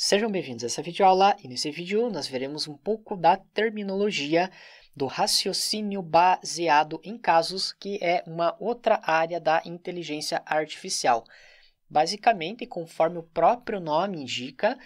Sejam bem-vindos a essa videoaula e nesse vídeo nós veremos um pouco da terminologia do raciocínio baseado em casos, que é uma outra área da inteligência artificial. Basicamente, conforme o próprio nome indica,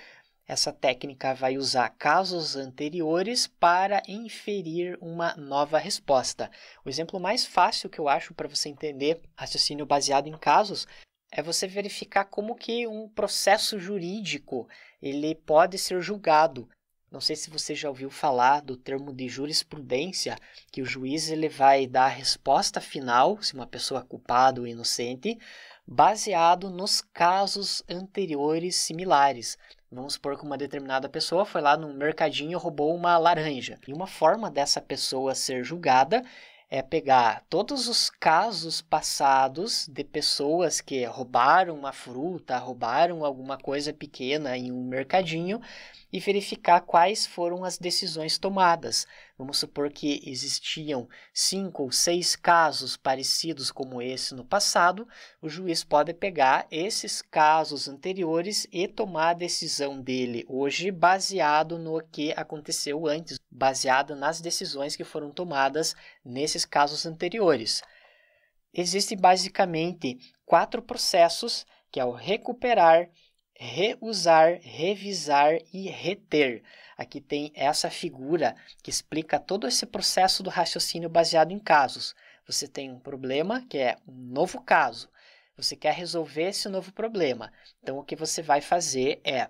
essa técnica vai usar casos anteriores para inferir uma nova resposta. O exemplo mais fácil que eu acho para você entender raciocínio baseado em casos é você verificar como que um processo jurídico ele pode ser julgado. Não sei se você já ouviu falar do termo de jurisprudência, que o juiz ele vai dar a resposta final, se uma pessoa é culpada ou inocente, baseado nos casos anteriores similares. Vamos supor que uma determinada pessoa foi lá no mercadinho e roubou uma laranja. E uma forma dessa pessoa ser julgada é pegar todos os casos passados de pessoas que roubaram uma fruta, roubaram alguma coisa pequena em um mercadinho e verificar quais foram as decisões tomadas. Vamos supor que existiam cinco ou seis casos parecidos como esse no passado, o juiz pode pegar esses casos anteriores e tomar a decisão dele hoje baseado no que aconteceu antes, baseado nas decisões que foram tomadas nesses casos anteriores. Existem basicamente quatro processos, que é o recuperar, reusar, revisar e reter. Aqui tem essa figura que explica todo esse processo do raciocínio baseado em casos. Você tem um problema, que é um novo caso. Você quer resolver esse novo problema. Então, o que você vai fazer é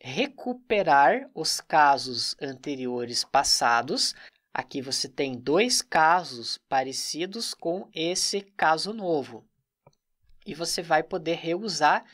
recuperar os casos anteriores passados. Aqui você tem dois casos parecidos com esse caso novo. E você vai poder reusar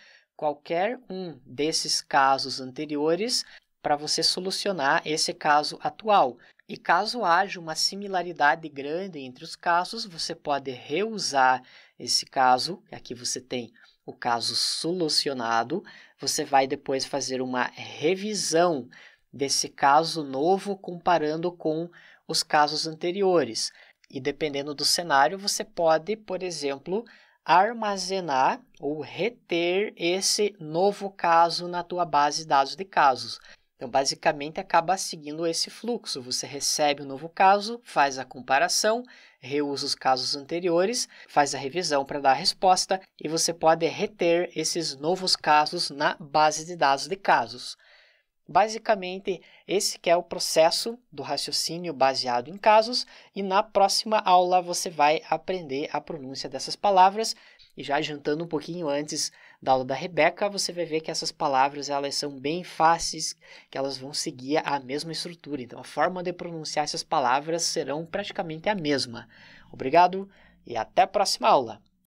qualquer um desses casos anteriores para você solucionar esse caso atual. E caso haja uma similaridade grande entre os casos, você pode reusar esse caso. Aqui você tem o caso solucionado. Você vai depois fazer uma revisão desse caso novo comparando com os casos anteriores. E dependendo do cenário, você pode, por exemplo, armazenar ou reter esse novo caso na tua base de dados de casos. Então, basicamente, acaba seguindo esse fluxo. Você recebe o um novo caso, faz a comparação, reusa os casos anteriores, faz a revisão para dar a resposta e você pode reter esses novos casos na base de dados de casos. Basicamente, esse que é o processo do raciocínio baseado em casos e na próxima aula você vai aprender a pronúncia dessas palavras e já adiantando um pouquinho antes da aula da Rebeca, você vai ver que essas palavras elas são bem fáceis, que elas vão seguir a mesma estrutura. Então, a forma de pronunciar essas palavras serão praticamente a mesma. Obrigado e até a próxima aula!